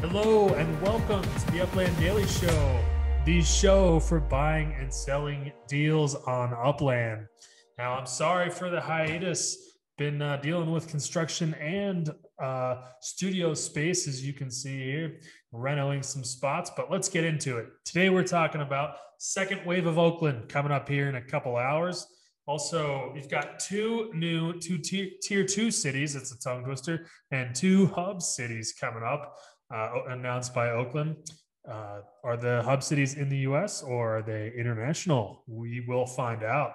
Hello and welcome to the Upland Daily Show, the show for buying and selling deals on Upland. Now, I'm sorry for the hiatus. Been uh, dealing with construction and uh, studio space, as you can see here, renovating some spots. But let's get into it. Today, we're talking about second wave of Oakland coming up here in a couple hours. Also, we've got two new two tier, tier two cities. It's a tongue twister, and two hub cities coming up uh, announced by Oakland. Uh, are the hub cities in the US or are they international? We will find out.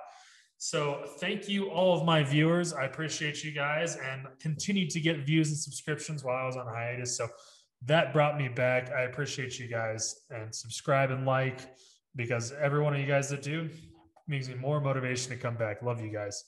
So, thank you, all of my viewers. I appreciate you guys and continue to get views and subscriptions while I was on hiatus. So, that brought me back. I appreciate you guys and subscribe and like because every one of you guys that do gives me more motivation to come back. Love you guys.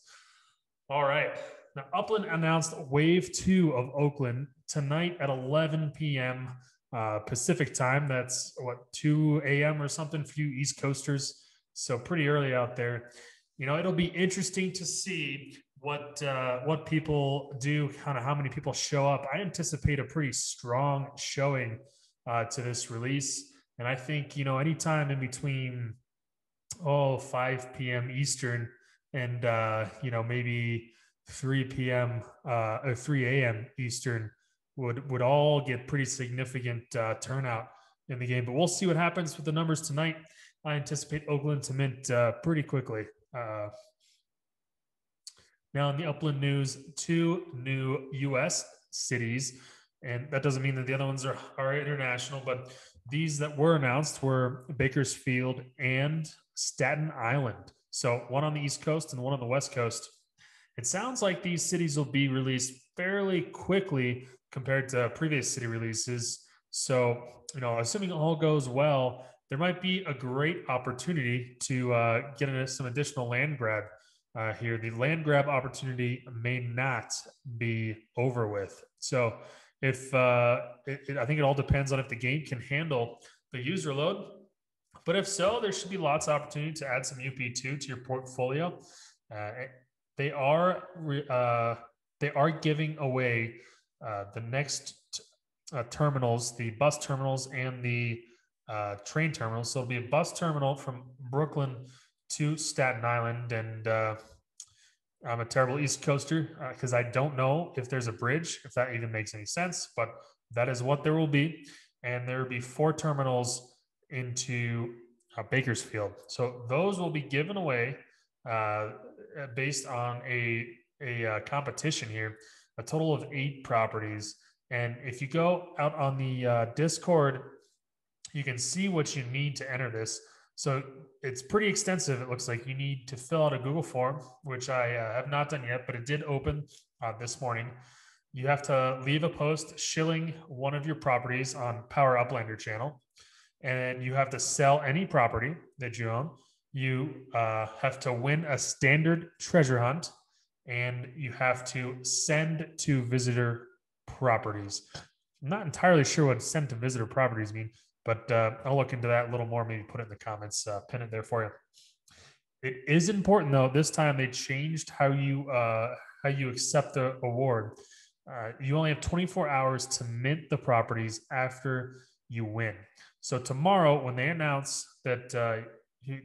All right. Now, Upland announced wave two of Oakland tonight at 11 p.m. Uh, Pacific time. That's what 2 a.m. or something for you East Coasters. So pretty early out there. You know, it'll be interesting to see what uh, what people do, kind of how many people show up. I anticipate a pretty strong showing uh, to this release, and I think you know anytime in between oh 5 p.m. Eastern and uh, you know maybe 3 p.m. Uh, or 3 a.m. Eastern would would all get pretty significant uh, turnout in the game. But we'll see what happens with the numbers tonight. I anticipate Oakland to mint uh, pretty quickly. Uh, now, in the Upland news, two new U.S. cities, and that doesn't mean that the other ones are, are international, but these that were announced were Bakersfield and Staten Island. So one on the East Coast and one on the West Coast. It sounds like these cities will be released fairly quickly compared to previous city releases. So, you know, assuming all goes well, there might be a great opportunity to uh, get into some additional land grab uh, here. The land grab opportunity may not be over with. So, if uh, it, it, I think it all depends on if the game can handle the user load. But if so, there should be lots of opportunity to add some UP2 to your portfolio. Uh, they are uh, they are giving away uh, the next uh, terminals, the bus terminals and the uh, train terminals. So it'll be a bus terminal from Brooklyn to Staten Island, and uh, I'm a terrible East Coaster because I don't know if there's a bridge, if that even makes any sense, but that is what there will be, and there will be four terminals into Bakersfield. So those will be given away uh, based on a a uh, competition here, a total of eight properties. And if you go out on the uh, Discord, you can see what you need to enter this. So it's pretty extensive. It looks like you need to fill out a Google form, which I uh, have not done yet, but it did open uh, this morning. You have to leave a post shilling one of your properties on Power Uplander channel, and you have to sell any property that you own you uh, have to win a standard treasure hunt and you have to send to visitor properties. I'm not entirely sure what send to visitor properties mean, but uh, I'll look into that a little more. Maybe put it in the comments, uh, pin it there for you. It is important though. This time they changed how you uh, how you accept the award. Uh, you only have 24 hours to mint the properties after you win. So tomorrow, when they announce that uh,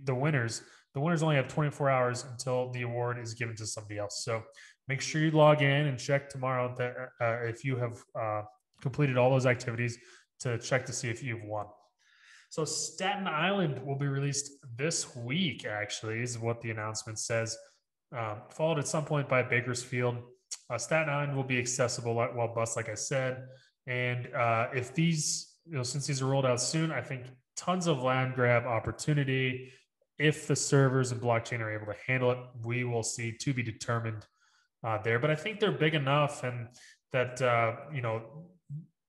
the winners the winners only have 24 hours until the award is given to somebody else. So make sure you log in and check tomorrow that uh, if you have uh, completed all those activities to check to see if you've won. So staten island will be released this week actually is what the announcement says um, followed at some point by bakersfield. Uh, staten island will be accessible while bus like i said. And uh, if these you know since these are rolled out soon i think tons of land grab opportunity. If the servers and blockchain are able to handle it, we will see to be determined uh, there. But I think they're big enough, and that uh, you know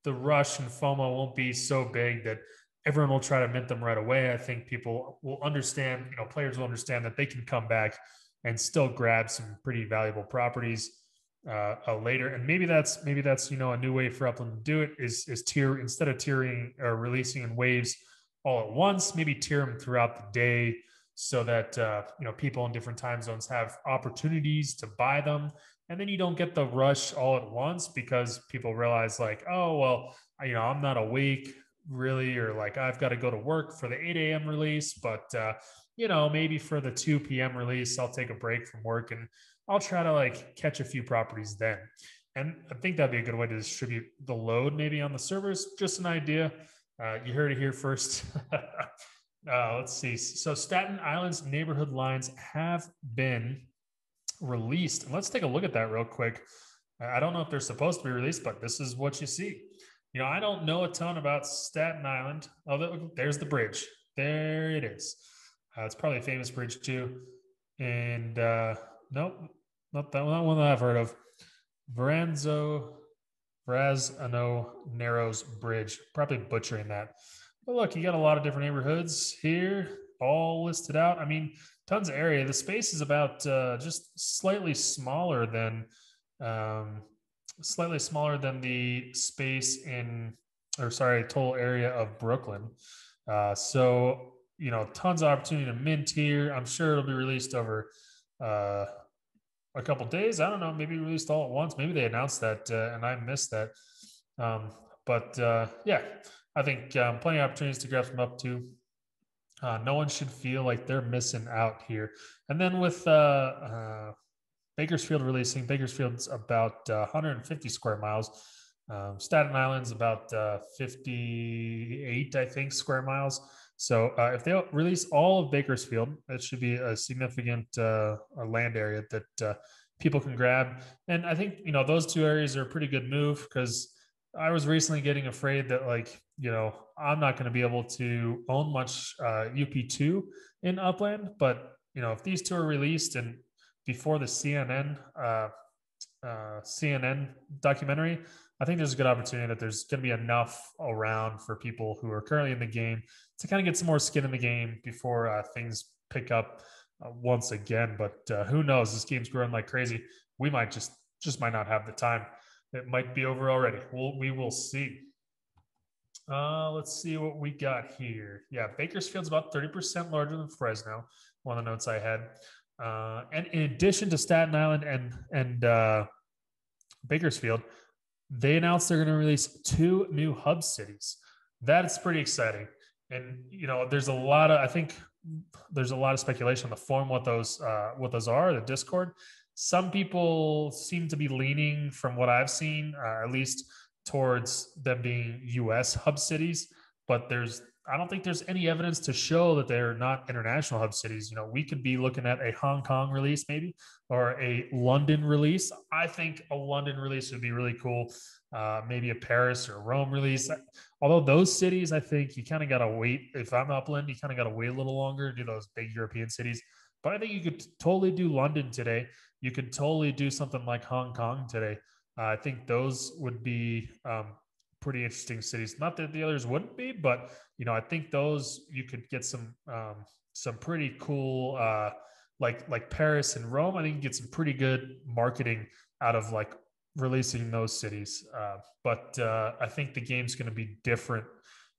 the rush and FOMO won't be so big that everyone will try to mint them right away. I think people will understand, you know, players will understand that they can come back and still grab some pretty valuable properties uh, uh, later. And maybe that's maybe that's you know a new way for Upland to do it is is tier instead of tiering or releasing in waves all at once, maybe tier them throughout the day so that uh, you know people in different time zones have opportunities to buy them and then you don't get the rush all at once because people realize like, oh well, you know, I'm not awake really, or like I've got to go to work for the 8 a.m. release, but uh, you know, maybe for the 2 p.m. release, I'll take a break from work and I'll try to like catch a few properties then. And I think that'd be a good way to distribute the load maybe on the servers. Just an idea. Uh, you heard it here first. uh, let's see. So Staten Island's neighborhood lines have been released. Let's take a look at that real quick. I don't know if they're supposed to be released, but this is what you see. You know, I don't know a ton about Staten Island. Oh, there's the bridge. There it is. Uh, it's probably a famous bridge too. And uh, nope, not that one, one that I've heard of. Veranzo, Verrazano Narrows Bridge. Probably butchering that. But look, you got a lot of different neighborhoods here, all listed out. I mean, tons of area. The space is about uh, just slightly smaller than, um, slightly smaller than the space in, or sorry, total area of Brooklyn. Uh, so you know, tons of opportunity to mint here. I'm sure it'll be released over uh, a couple days. I don't know, maybe released all at once. Maybe they announced that uh, and I missed that. Um, but uh, yeah, I think um, plenty of opportunities to grab some up to. Uh, no one should feel like they're missing out here. And then with uh, uh, Bakersfield releasing, Bakersfield's about 150 uh, square miles. Um, Staten Island's about 58, I think, square miles. So uh, if they release all of Bakersfield, that should be a significant uh, land area that uh, people can grab. And I think you know those two areas are a pretty good move because I was recently getting afraid that like you know I'm not going to be able to own much UP2 uh, in Upland, but you know if these two are released and before the CNN uh, uh, CNN documentary, I think there's a good opportunity that there's going to be enough around for people who are currently in the game to kind of get some more skin in the game before uh, things pick up uh, once again. But uh, who knows? This game's growing like crazy. We might just just might not have the time. It might be over already. We'll, we will see. Uh, let's see what we got here. Yeah, Bakersfield's about 30% larger than Fresno. One of the notes I had. Uh, and in addition to Staten Island and and uh, Bakersfield, they announced they're going to release two new hub cities. That's pretty exciting. And you know, there's a lot of I think there's a lot of speculation on the form what those uh, what those are. The Discord. Some people seem to be leaning, from what I've seen, uh, at least towards them being U.S. hub cities. But there's I don't think there's any evidence to show that they're not international hub cities. You know, we could be looking at a Hong Kong release maybe or a London release. I think a London release would be really cool. Uh, maybe a Paris or Rome release. Although those cities, I think you kind of got to wait. If I'm upland, you kind of got to wait a little longer to do those big European cities. But I think you could totally do London today. You could totally do something like Hong Kong today. Uh, I think those would be um, pretty interesting cities. Not that the others wouldn't be, but you know, I think those you could get some um, some pretty cool uh, like like Paris and Rome. I think you get some pretty good marketing out of like releasing those cities. Uh, but uh, I think the game's going to be different,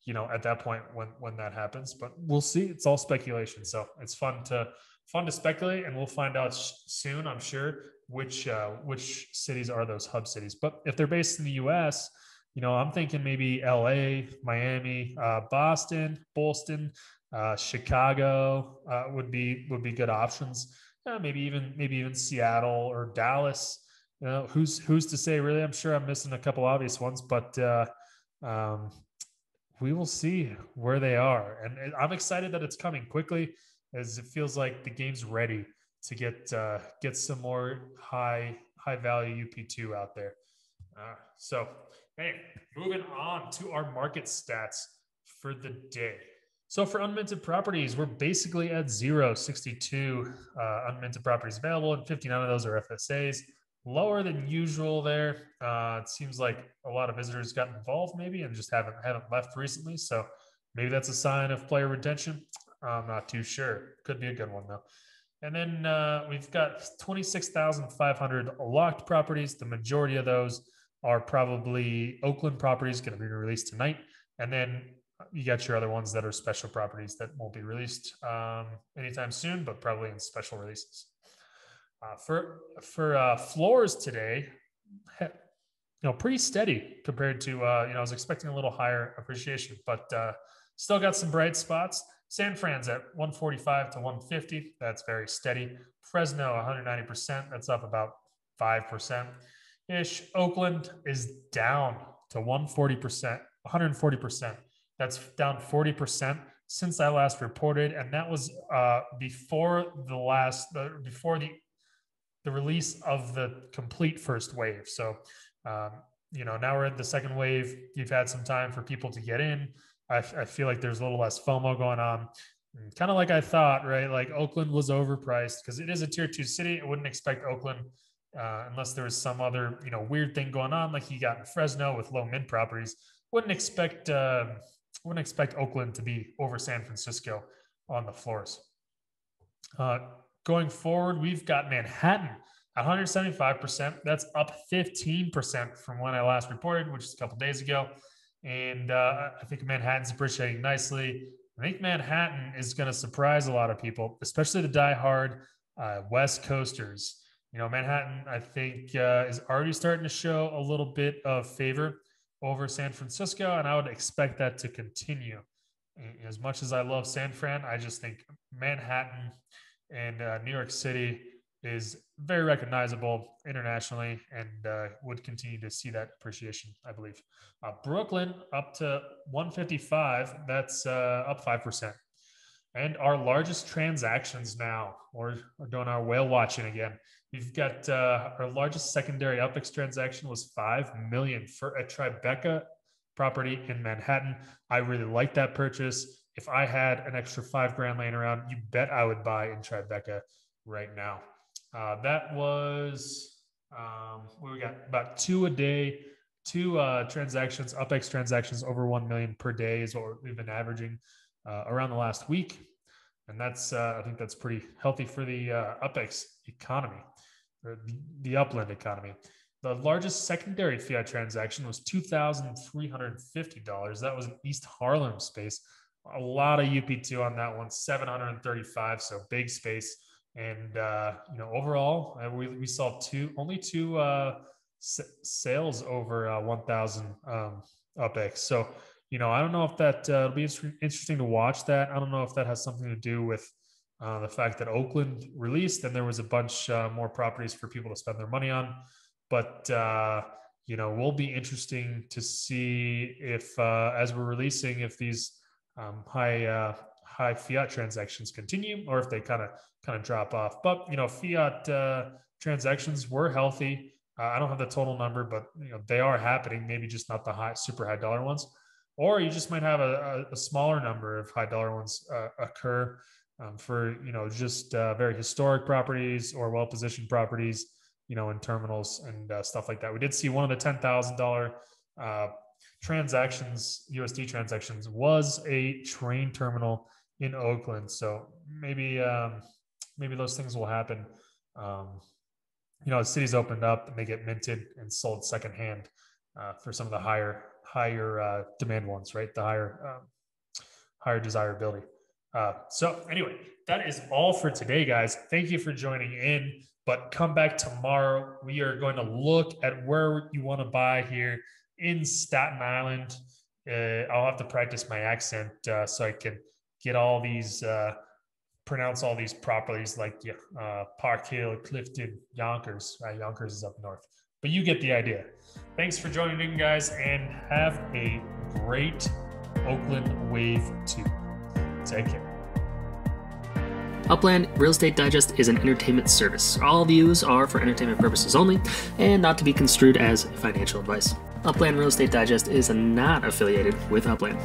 you know, at that point when when that happens. But we'll see. It's all speculation, so it's fun to fun to speculate, and we'll find out sh- soon, I'm sure, which uh, which cities are those hub cities. But if they're based in the U.S you know, I'm thinking maybe LA, Miami, uh, Boston, Boston, uh, Chicago uh, would be would be good options. maybe even maybe even Seattle or Dallas. You know, who's who's to say? Really, I'm sure I'm missing a couple obvious ones, but uh, um, we will see where they are. And I'm excited that it's coming quickly, as it feels like the game's ready to get uh, get some more high high value UP2 out there. Uh, so Hey, moving on to our market stats for the day. So for unminted properties, we're basically at zero, 62 uh, unminted properties available, and 59 of those are FSAs. Lower than usual there. Uh, it seems like a lot of visitors got involved maybe and just haven't haven't left recently. So maybe that's a sign of player retention. I'm not too sure. Could be a good one though. And then uh, we've got 26,500 locked properties. The majority of those are probably Oakland properties going to be released tonight. And then you got your other ones that are special properties that won't be released um, anytime soon, but probably in special releases. Uh, for for uh, floors today, you know, pretty steady compared to uh, you know I was expecting a little higher appreciation, but uh, still got some bright spots. San Fran's at 145 to 150. That's very steady. Fresno 190%. That's up about five percent ish. Oakland is down to 140%, 140%. That's down 40% since I last reported, and that was uh, before the last, before the the release of the complete first wave. So, um, you know, now we're at the second wave. You've had some time for people to get in. I, I feel like there's a little less FOMO going on. Kind of like I thought, right? Like Oakland was overpriced because it is a tier two city. I wouldn't expect Oakland uh, unless there was some other you know weird thing going on like you got in Fresno with low mid properties. Wouldn't expect uh, wouldn't expect Oakland to be over San Francisco on the floors. Uh, going forward, we've got Manhattan at 175%. That's up 15% from when I last reported, which is a couple days ago. And uh, I think Manhattan's appreciating nicely. I think Manhattan is going to surprise a lot of people, especially the diehard uh, West Coasters you know, Manhattan, I think, uh, is already starting to show a little bit of favor over San Francisco, and I would expect that to continue. As much as I love San Fran, I just think Manhattan and uh, New York City is very recognizable internationally and uh, would continue to see that appreciation, I believe. Uh, Brooklyn up to 155, that's uh, up 5%. And our largest transactions now, we're, we're doing our whale watching again. We've got uh, our largest secondary UPX transaction was five million for a Tribeca property in Manhattan. I really like that purchase. If I had an extra five grand laying around, you bet I would buy in Tribeca right now. Uh, that was um, we got about two a day, two uh, transactions, UPX transactions over one million per day is what we've been averaging uh, around the last week, and that's uh, I think that's pretty healthy for the uh, UPX economy or the upland economy. The largest secondary fiat transaction was $2,350. That was in East Harlem space. A lot of UP2 on that one, 735. So big space. And, uh, you know, overall, uh, we, we saw two, only two uh, s- sales over uh, 1,000 um, UPX. So, you know, I don't know if that uh, it'll be interesting to watch that. I don't know if that has something to do with uh, the fact that Oakland released and there was a bunch uh, more properties for people to spend their money on. But, uh, you know, will be interesting to see if, uh, as we're releasing, if these um, high, uh, high fiat transactions continue or if they kind of, kind of drop off. But, you know, fiat uh, transactions were healthy. I don't have the total number, but, you know, they are happening, maybe just not the high, super high dollar ones. Or you just might have a, a, a smaller number of high dollar ones occur um, for you know just uh, very historic properties or well positioned properties you know in terminals and uh, stuff like that. We did see one of the ten thousand uh, transactions usd transactions was a train terminal in oakland. So maybe um, maybe those things will happen. Um, you know the city's opened up and they get minted and sold secondhand uh, for some of the higher higher uh, demand ones right? The higher um, higher desirability uh, so anyway, that is all for today, guys. Thank you for joining in. But come back tomorrow. We are going to look at where you want to buy here in Staten Island. Uh, I'll have to practice my accent uh, so I can get all these, uh, pronounce all these properties like uh, Park Hill, Clifton, Yonkers. Uh, Yonkers is up north, but you get the idea. Thanks for joining in, guys, and have a great Oakland Wave 2. Take care. Upland Real Estate Digest is an entertainment service. All views are for entertainment purposes only and not to be construed as financial advice. Upland Real Estate Digest is not affiliated with Upland.